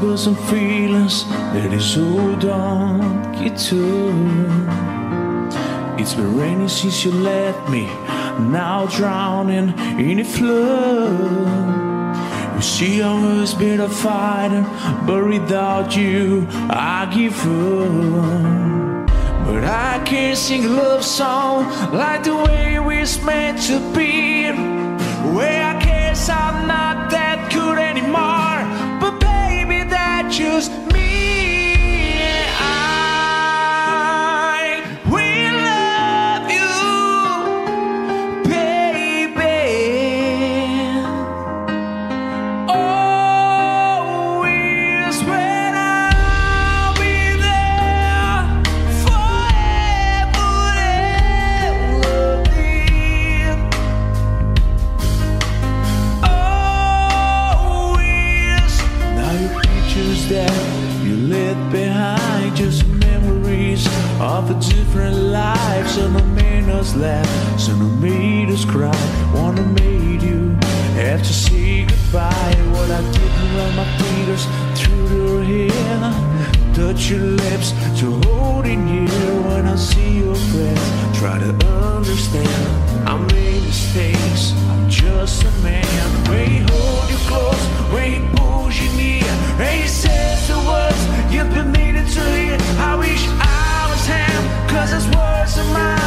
but some feelings that is so don't get. It's been raining since you left me, now drowning in a flood. You see, I was been a fighter, but without you, I give up. But I can't sing a love song like the way we're meant to be. Where I guess I'm not that run my fingers through your hair, touch your lips to hold in here when I see your breath. Try to understand, I made mistakes. I'm just a man. He hold you close, he pulls you near, and he says the words you've been needing to hear. I wish I was him, cause his words are mine.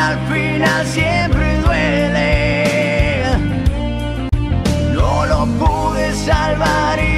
al final siempre duele. No lo pude salvar. Y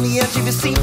on the edge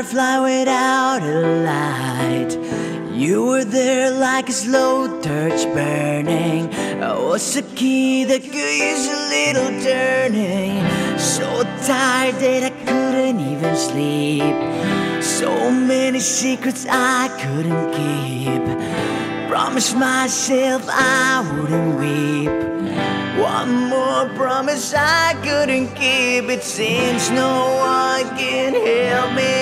firefly without a light. You were there like a slow torch burning. I was a key that could use a little turning. So tired that I couldn't even sleep. So many secrets I couldn't keep. Promised myself I wouldn't weep. One more promise I couldn't keep. It seems no one can help me.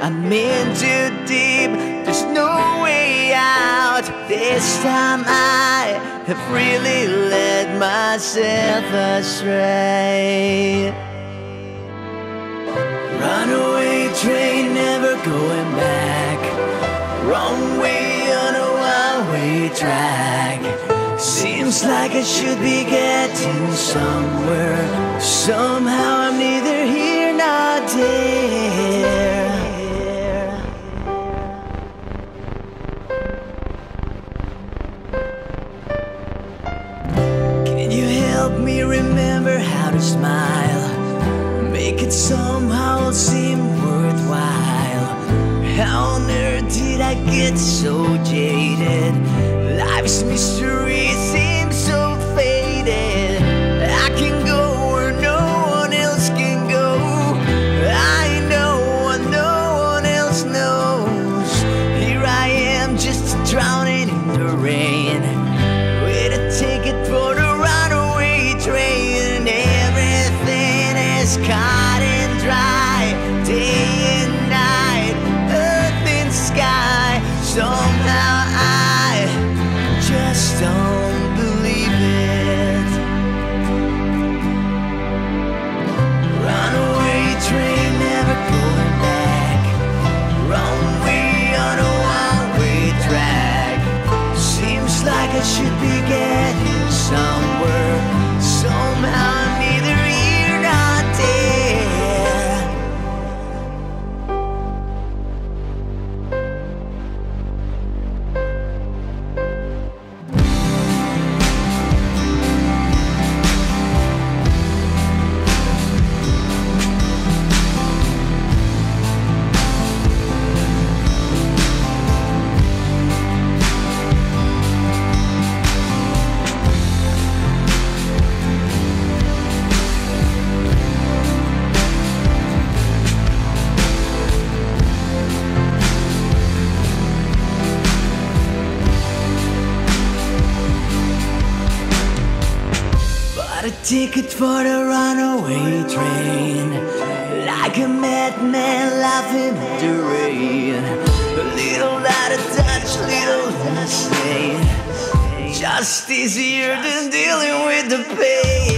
I'm in too deep, there's no way out. This time I have really led myself astray. Runaway train, never going back. Wrong way on a one way track. Seems like I should be getting somewhere. Somehow I'm neither here nor there. Remember how to smile? Make it somehow seem worthwhile. How on earth did I get so jaded? Life's mystery seems ticket for the runaway train. Like a madman laughing at the rain. A little out of touch, little insane. Just easier than dealing with the pain.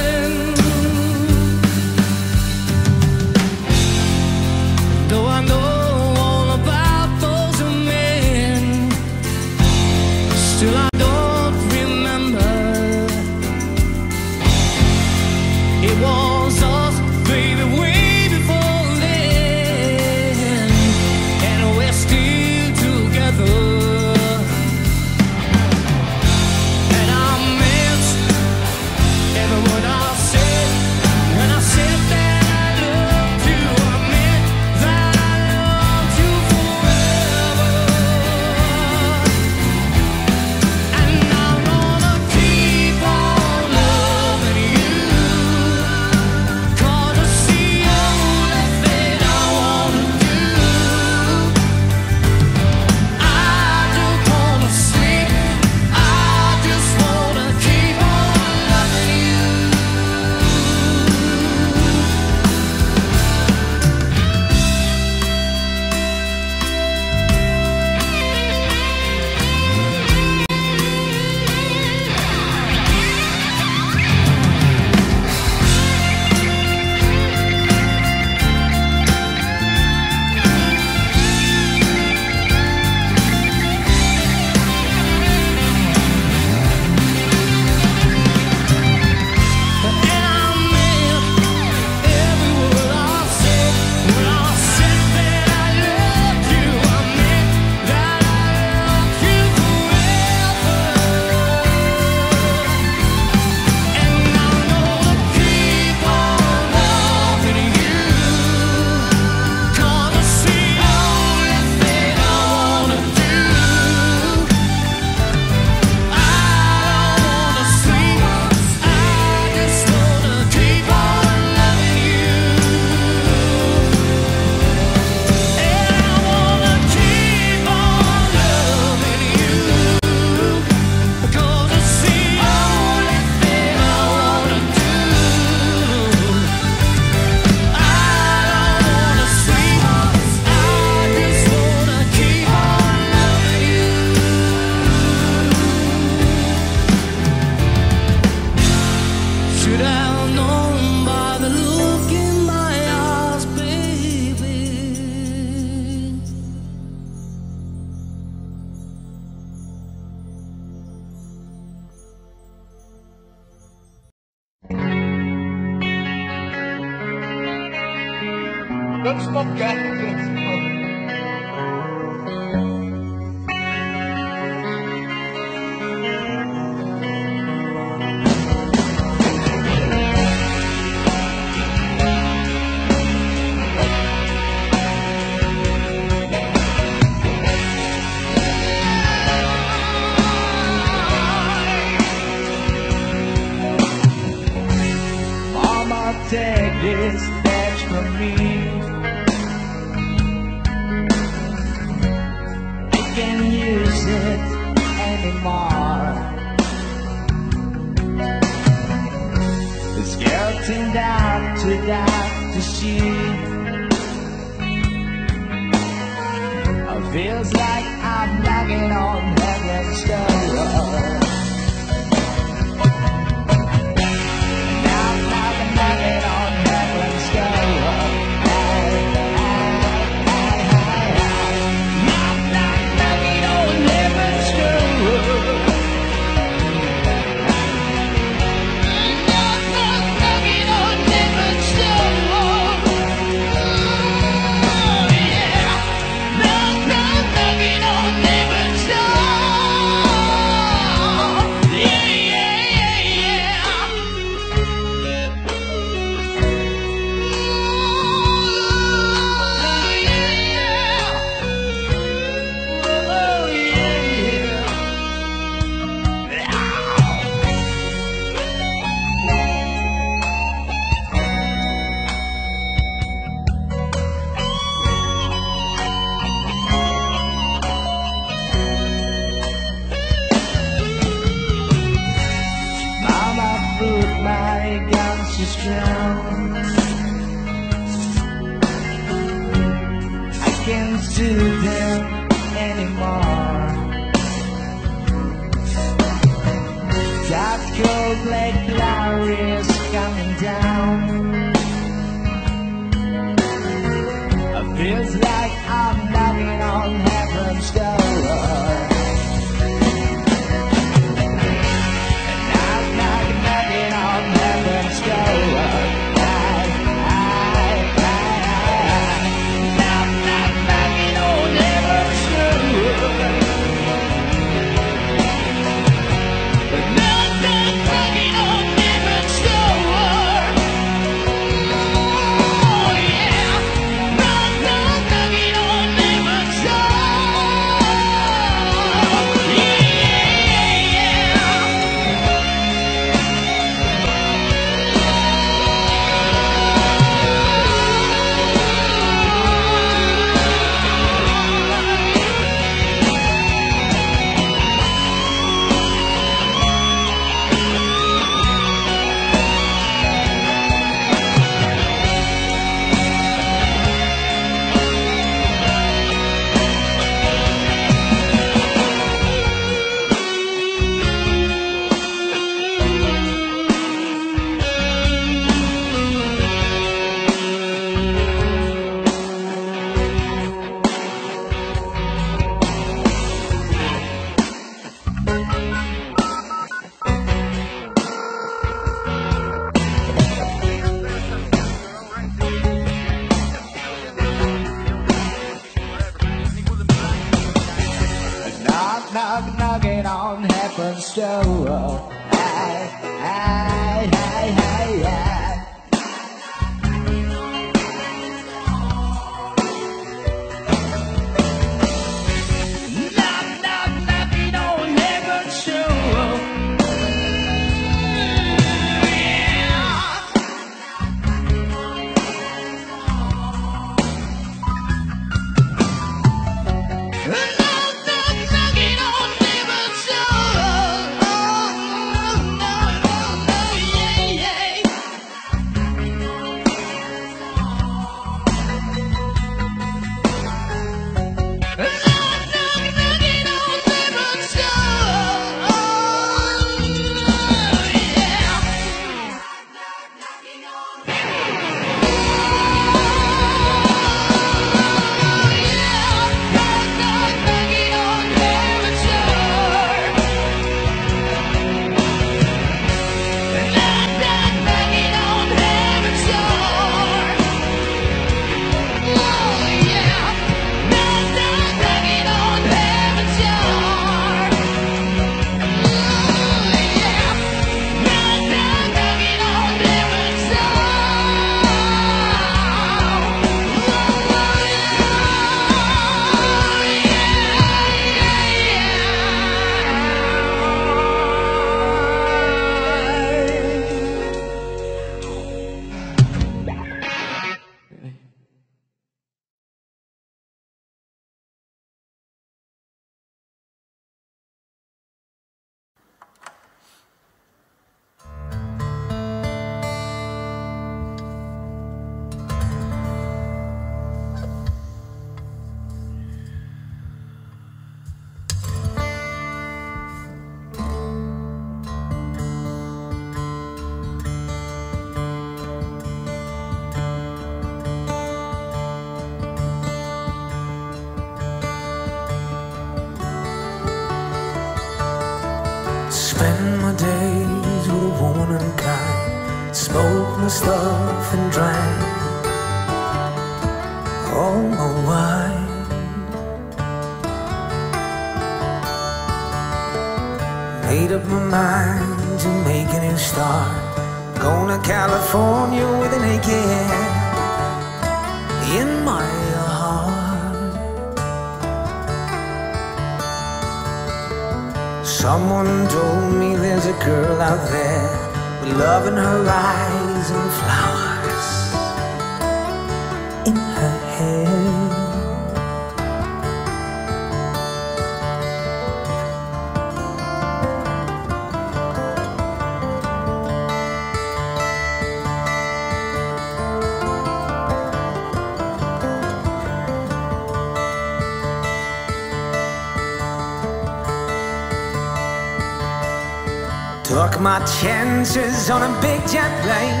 My chances on a big jet plane.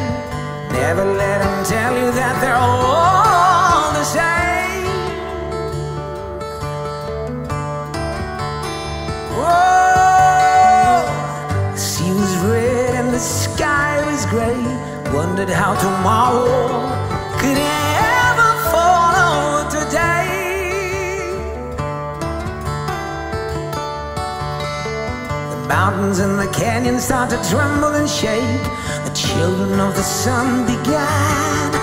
Never let them tell you that they're all the same. Whoa, the sea was red and the sky was gray. Wondered how tomorrow mountains and the canyons start to tremble and shake. The children of the sun began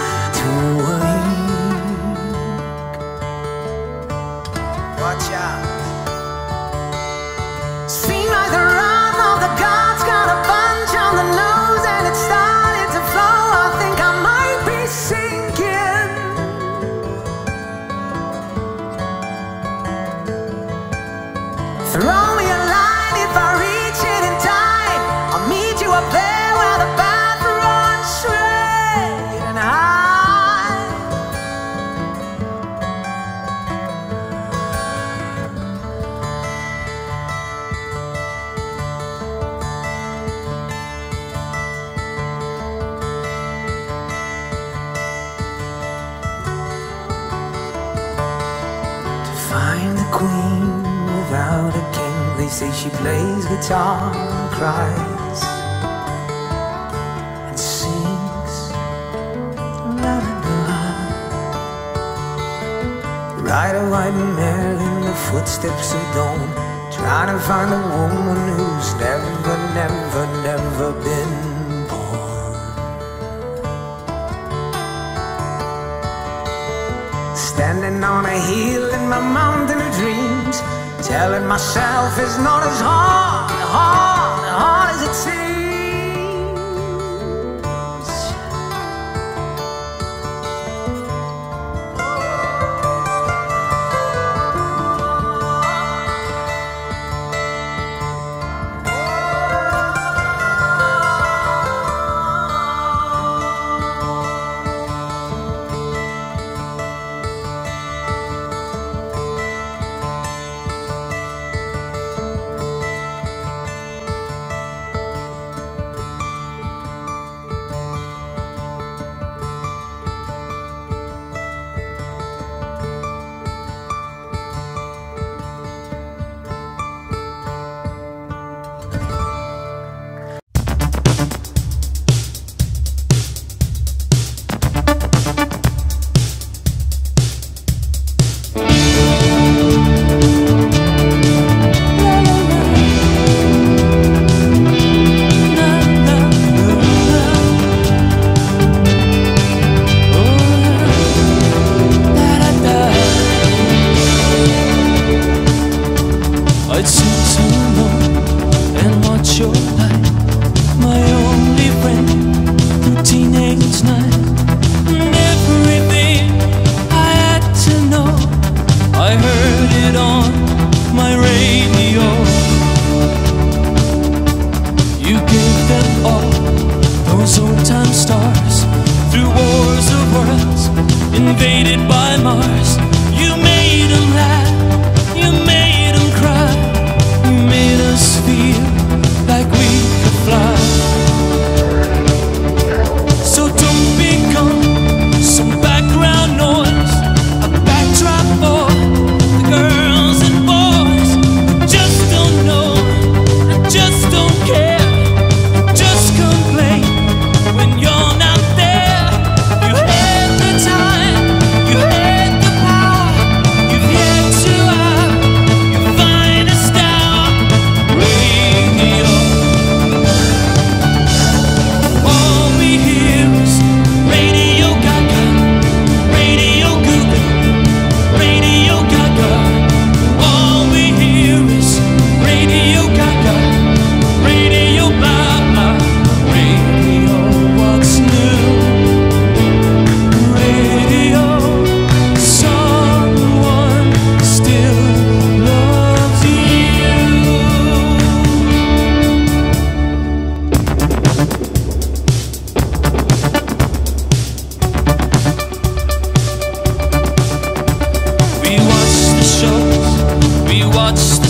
without a king, they say she plays guitar and cries and sings lullaby. Ride a white mare in the footsteps of dawn, trying to find a woman who's never, never, never been born. Standing on a hill in my mountain telling myself it's not as hard, hard, hard as it seems. touched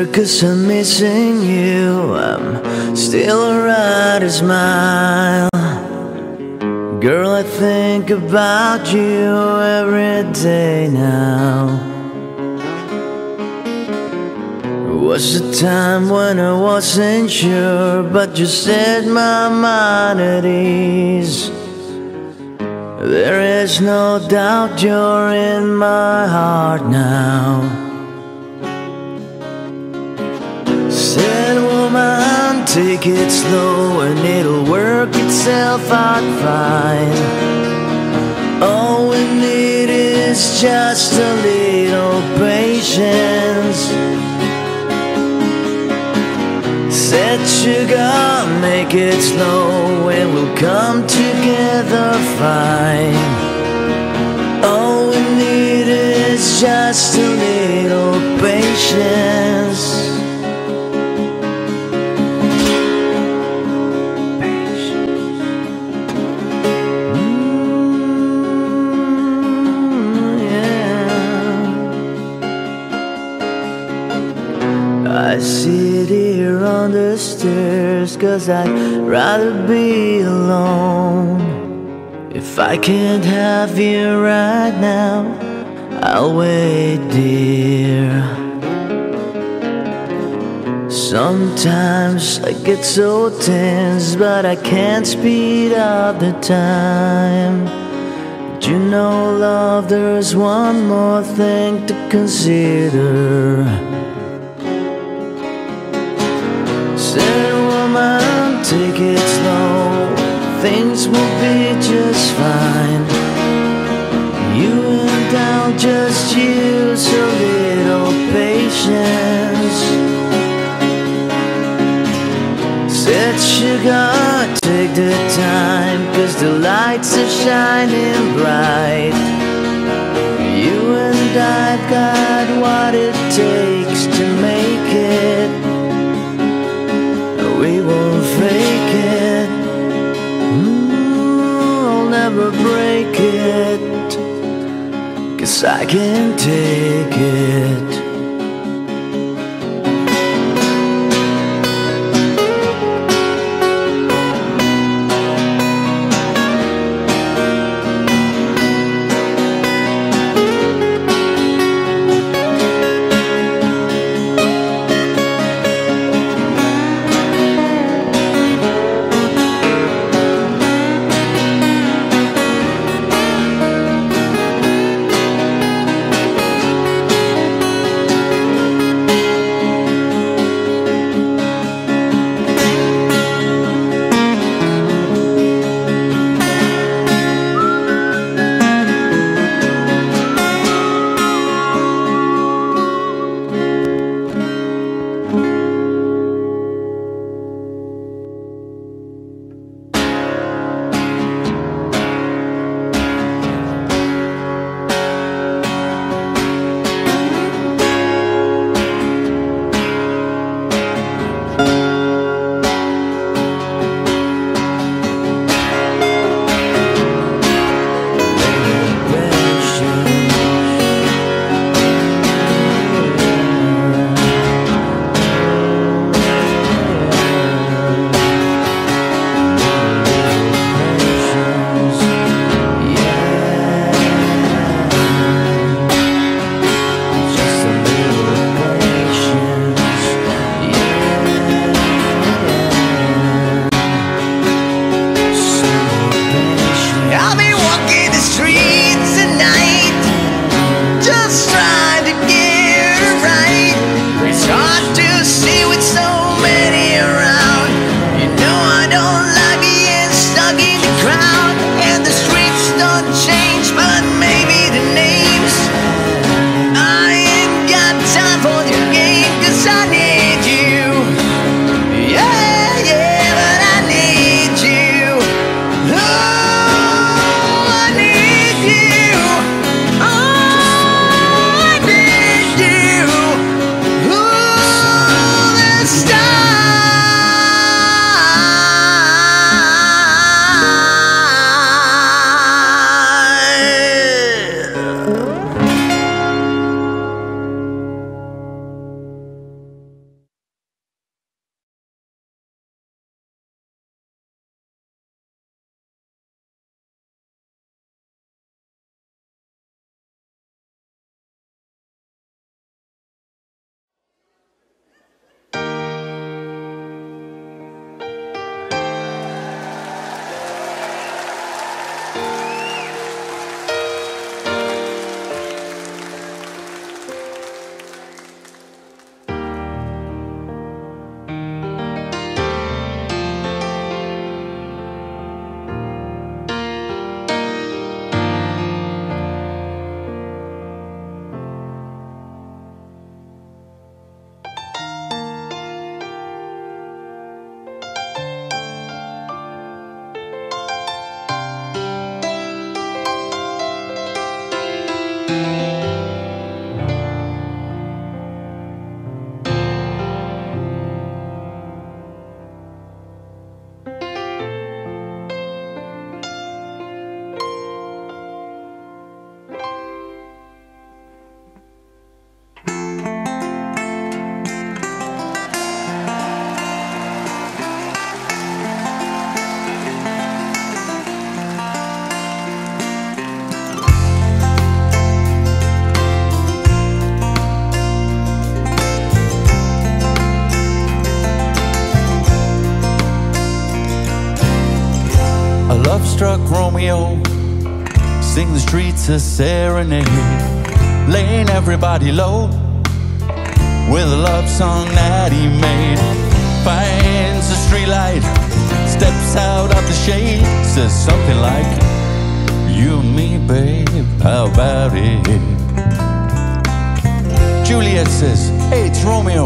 a cause I'm missing you. I'm still alright to smile. Girl, I think about you every day now. Was a time when I wasn't sure, but you set my mind at ease. There is no doubt you're in my heart now. Take it slow and it'll work itself out fine. All we need is just a little patience. Said sugar, make it slow and we'll come together fine. All we need is just a little patience. Sit here on the stairs cause I'd rather be alone. If I can't have you right now, I'll wait, dear. Sometimes I get so tense, but I can't speed up the time. You know, love, there's one more thing to consider. Take it slow, things will be just fine. You and I'll just use a little patience. Said sugar, take the time, cause the lights are shining bright. You and I've got what it takes to make it. We won't fake it. Mm, I'll never break it. Cause I can't take it. A serenade Laying everybody low With a love song that he made Finds a streetlight Steps out of the shade Says something like You and me, babe, how about it? Juliet says, Hey, it's Romeo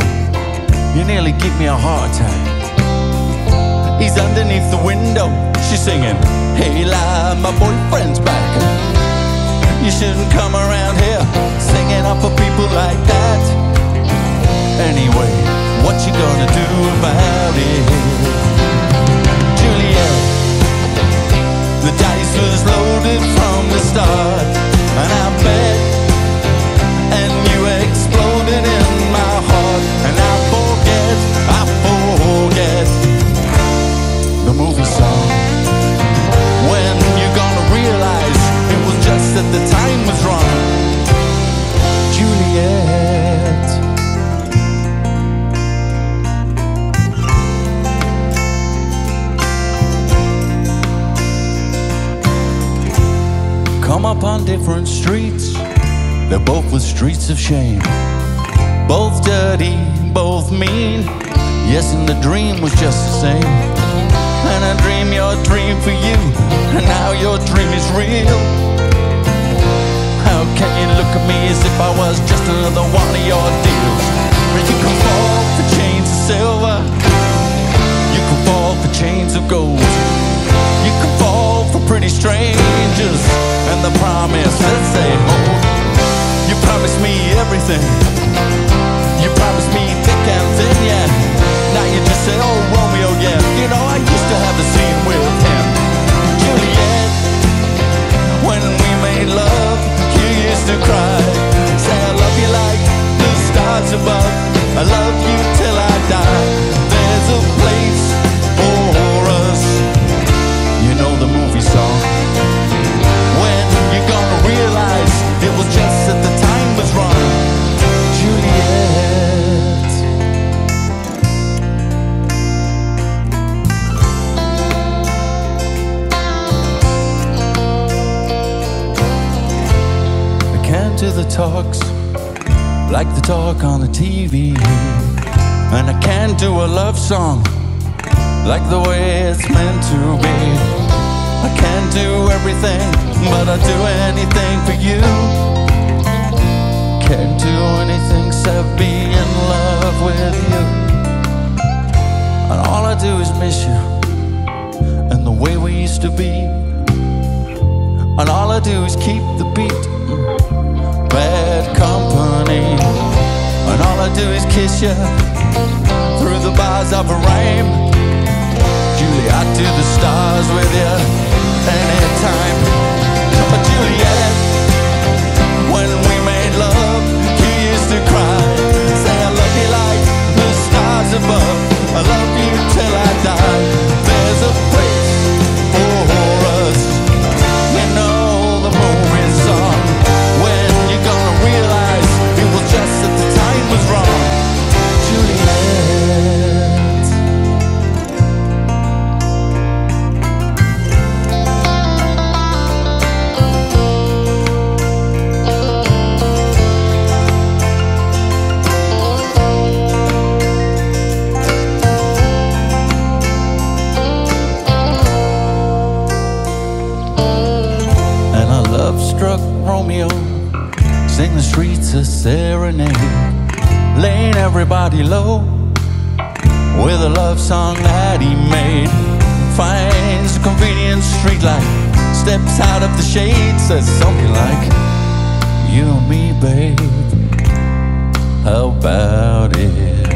You nearly gave me a heart attack He's underneath the window. She's singing, Hey, la, my boyfriend's back. You shouldn't come around here singing up for people like that. Anyway, what you gonna do about it? Juliet, the dice was loaded from the start, and I bet, and you the time was wrong? Juliet. Come up on different streets, they're both with streets of shame. Both dirty, both mean. Yes, and the dream was just the same. And I dream your dream for you, and now your dream is real. How can you look at me as if I was just another one of your deals? You can fall for chains of silver, you can fall for chains of gold, you can fall for pretty strangers, and the promise that they hold. You promised me everything. You promised me thick and thin, yeah. Now you just say, oh, Romeo, yeah. You know, to cry. Say, I love you like the stars above. I love you till I die. Talks like the talk on the TV. And I can't do a love song like the way it's meant to be. I can't do everything, but I'll do anything for you. Can't do anything except be in love with you. And all I do is miss you, and the way we used to be. And all I do is keep the beat. Bad company. And all I do is kiss you through the bars of a rhyme. Julie, I'd do the stars with you anytime. But Juliet, when we made love, you used to cry. Say I love you like the stars above. I love you till I die. There's a place streets a serenade, laying everybody low with a love song that he made. Finds a convenient streetlight, steps out of the shade, says something like, you and me, babe. How about it?